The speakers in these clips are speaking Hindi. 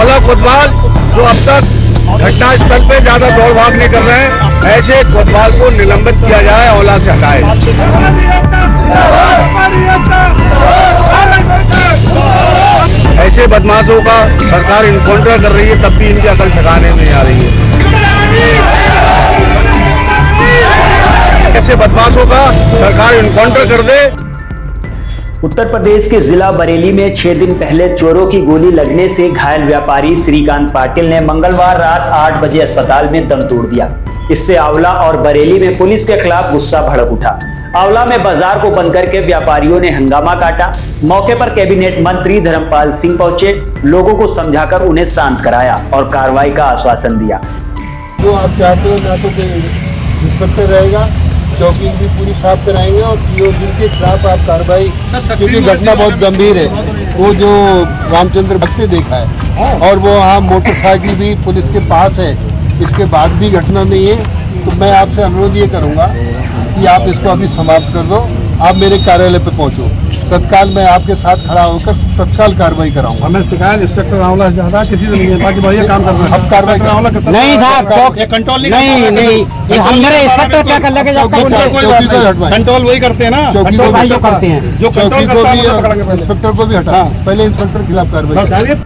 औला कोतवाल जो अब तक घटना स्थल पे ज़्यादा दौड़ भाग नहीं कर रहे हैं, ऐसे कोतवाल को निलंबित किया जाए, औला से हटाए। ऐसे बदमाशों का सरकार इनकाउंटर कर रही है, तब भी इनकी अकल ठिकाने में आ रही है। ऐसे बदमाशों का सरकार इनकाउंटर कर दे उत्तर प्रदेश के जिला बरेली में छह दिन पहले चोरों की गोली लगने से घायल व्यापारी श्रीकांत पाटिल ने मंगलवार रात आठ बजे अस्पताल में दम तोड़ दिया। इससे आंवला और बरेली में पुलिस के खिलाफ गुस्सा भड़क उठा। आंवला में बाज़ार को बंद करके व्यापारियों ने हंगामा काटा। मौके पर कैबिनेट मंत्री धर्मपाल सिंह पहुँचे। लोगों को समझाकर उन्हें शांत कराया और कार्रवाई का आश्वासन दिया। जो आप चाहते हो तो रहेगा। चौकी भी पूरी साफ़ कराएँगे और पीओ के खिलाफ आप कार्रवाई क्योंकि घटना बहुत गंभीर है। वो जो रामचंद्र भक्त ने देखा है और वो वहाँ मोटरसाइकिल भी पुलिस के पास है इसके बाद भी घटना नहीं है। तो मैं आपसे अनुरोध ये करूँगा कि आप इसको अभी समाप्त कर दो। आप मेरे कार्यालय पे पहुँचो। तत्काल मैं आपके साथ खड़ा होकर तत्काल कार्रवाई कराऊँगा। हमें शिकायत इंस्पेक्टर आंवला से ज़्यादा किसी से नहीं है बाकी बढ़िया काम कर रहे हैं। अब कार्रवाई नहीं साहब ये कंट्रोल नहीं नहीं नहीं। हम मेरे इंस्पेक्टर क्या कर है हटवाएँ। कंट्रोल वही करते हैं ना। चौकी को भाई जो करते हैं। जो चौकी को भी पहले। इंस्पेक्टर को भी हटा। पहले इंस्पेक्टर के खिलाफ कार्रवाई।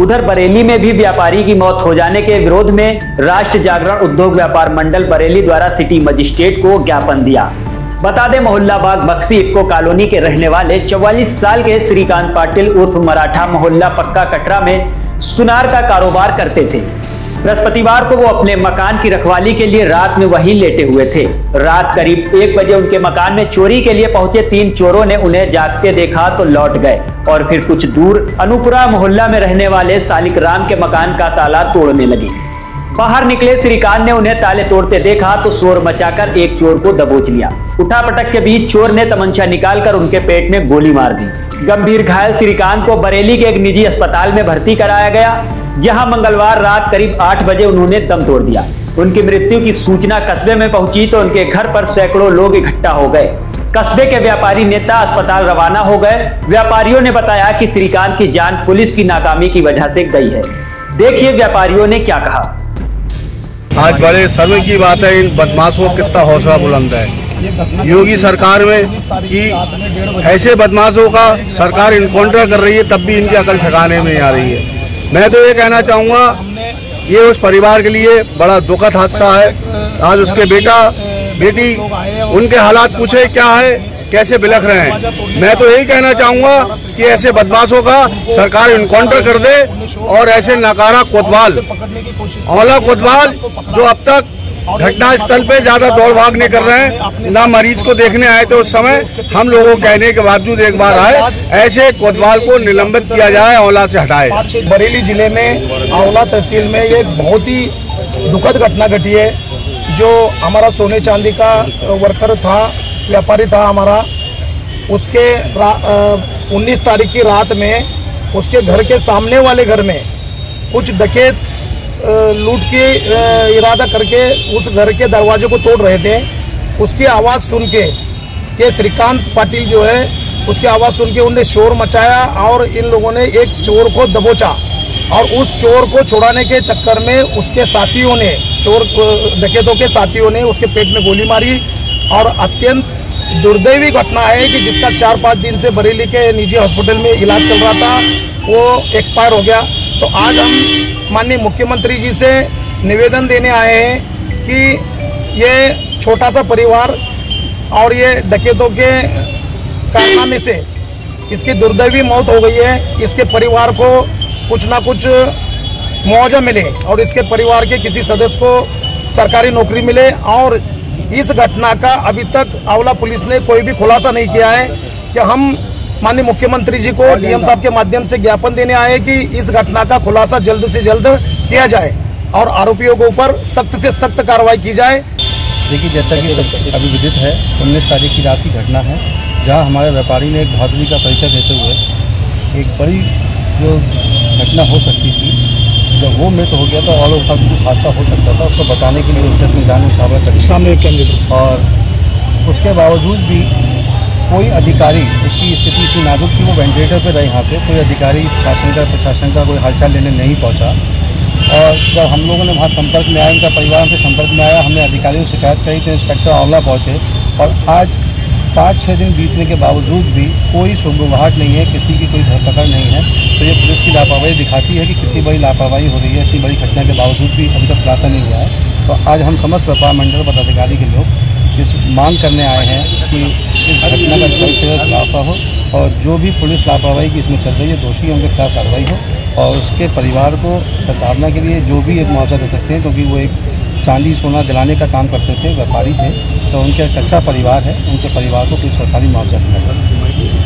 उधर बरेली में भी व्यापारी की मौत हो जाने के विरोध में राष्ट्र जागरण उद्योग व्यापार मंडल बरेली द्वारा सिटी मजिस्ट्रेट को ज्ञापन दिया। बता दें मोहल्ला बाग बक्सी इफ्को कॉलोनी के रहने वाले 44 साल के श्रीकांत पाटिल उर्फ़ मराठा मोहल्ला पक्का कटरा में सुनार का कारोबार करते थे। बृहस्पतिवार को वो अपने मकान की रखवाली के लिए रात में वहीं लेटे हुए थे। रात करीब एक बजे उनके मकान में चोरी के लिए पहुँचे तीन चोरों ने उन्हें जागते देखा तो लौट गए और फिर कुछ दूर अनुपुरा मोहल्ला में रहने वाले सालिक राम के मकान का ताला तोड़ने लगे। बाहर निकले श्रीकांत ने उन्हें ताले तोड़ते देखा तो शोर मचाकर एक चोर को दबोच लिया। उठा पटक के बीच चोर ने तमंचा निकालकर उनके पेट में गोली मार दी। गंभीर घायल श्रीकांत को बरेली के एक निजी अस्पताल में भर्ती कराया गया, जहाँ मंगलवार रात करीब आठ बजे उन्होंने दम तोड़ दिया। उनकी मृत्यु की सूचना कस्बे में पहुँची तो उनके घर पर सैकड़ों लोग इकट्ठा हो गए। कस्बे के व्यापारी नेता अस्पताल रवाना हो गए। व्यापारियों ने बताया कि श्रीकांत की जान पुलिस की नाकामी की वजह से गई है। देखिए व्यापारियों ने क्या कहा। आज बड़े समय की बात है, इन बदमाशों कितना हौसला बुलंद है। योगी सरकार में कि ऐसे बदमाशों का सरकार इनकाउंटर कर रही है, तब भी इनकी अकल ठिकाने में आ रही है। मैं तो ये कहना चाहूँगा, ये उस परिवार के लिए बड़ा दुखद हादसा है। आज उसके बेटा, बेटी, उनके हालात पूछे क्या है कैसे बिलख रहे हैं? मैं तो यही कहना चाहूँगा कि ऐसे बदमाशों का सरकार इनकाउंटर कर दे और ऐसे नकारा कोतवाल, औला कोतवाल, जो अब तक घटना स्थल पे ज़्यादा दौड़ भाग नहीं कर रहे हैं, ना मरीज़ को देखने आए थे उस समय, हम लोगों कहने के बावजूद एक बार आए, ऐसे कोतवाल को निलंबित किया जाए, औला से हटाए। बरेली ज़िले में आंवला तहसील में ये बहुत ही दुखद घटना घटी है, जो हमारा सोने चांदी का वर्कर था व्यापारी था हमारा। उसके उन्नीस तारीख की रात में उसके घर के सामने वाले घर में कुछ डकैत लूट के इरादा करके उस घर के दरवाजे को तोड़ रहे थे। उसकी आवाज़ सुन के ये श्रीकांत पाटिल जो है, उसकी आवाज़ सुन के उनने शोर मचाया और इन लोगों ने एक चोर को दबोचा और उस चोर को छुड़ाने के चक्कर में उसके साथियों ने, चोर डकैतों के साथियों ने उसके पेट में गोली मारी और अत्यंत दुर्दैवी घटना है कि जिसका चार पाँच दिन से बरेली के निजी हॉस्पिटल में इलाज चल रहा था, वो एक्सपायर हो गया। तो आज हम माननीय मुख्यमंत्री जी से निवेदन देने आए हैं कि ये छोटा सा परिवार और ये डकैतों के कारनामे से इसकी दुर्दैवी मौत हो गई है। इसके परिवार को कुछ ना कुछ मुआवजा मिले और इसके परिवार के किसी सदस्य को सरकारी नौकरी मिले और इस घटना का अभी तक आंवला पुलिस ने कोई भी खुलासा नहीं किया है कि हम माननीय मुख्यमंत्री जी को डीएम साहब के माध्यम से ज्ञापन देने आए कि इस घटना का खुलासा जल्द से जल्द किया जाए और आरोपियों के ऊपर सख्त से सख्त कार्रवाई की जाए। देखिए, जैसा कि अभी विदित है, उन्नीस तारीख की रात की घटना है, जहाँ हमारे व्यापारी ने एक बहादुरी का परिचय देते हुए एक बड़ी जो घटना हो सकती थी जब वो मृत हो गया तो और कुछ हादसा हो सकता था उसको बचाने के लिए उसने अपनी जान न्यौछावर करी। सामने और उसके बावजूद भी कोई अधिकारी उसकी स्थिति इतनी नाजुक थी वो वेंटिलेटर पर रहे यहाँ पे कोई अधिकारी शासन का प्रशासन का कोई हालचाल लेने नहीं पहुँचा। और जब हम लोगों ने वहाँ संपर्क में आया उनका परिवार से संपर्क में आया हमने अधिकारियों से शिकायत करी तो इंस्पेक्टर आंवला पहुँचे। और आज पाँच छः दिन बीतने के बावजूद भी कोई सुगबुगाहट नहीं है किसी की कोई धरपकड़ नहीं है। तो ये की लापरवाही दिखाती है कि कितनी बड़ी लापरवाही हो रही है, इतनी बड़ी घटना के बावजूद भी अभी तक खुलासा नहीं हुआ है। तो आज हम समस्त व्यापार मंडल पदाधिकारी के लोग इस मांग करने आए हैं कि इस घटना का जल्द से जल्द खुलासा हो और जो भी पुलिस लापरवाही की इसमें चल रही है, दोषी उनके खिलाफ कार्रवाई हो और उसके परिवार को सद्भावना के लिए जो भी एक मुआवजा दे सकते हैं, क्योंकि वो एक चांदी सोना दिलाने का काम करते थे, व्यापारी थे तो उनके कच्चा परिवार है, उनके परिवार को कोई सरकारी मुआवजा दिया जाए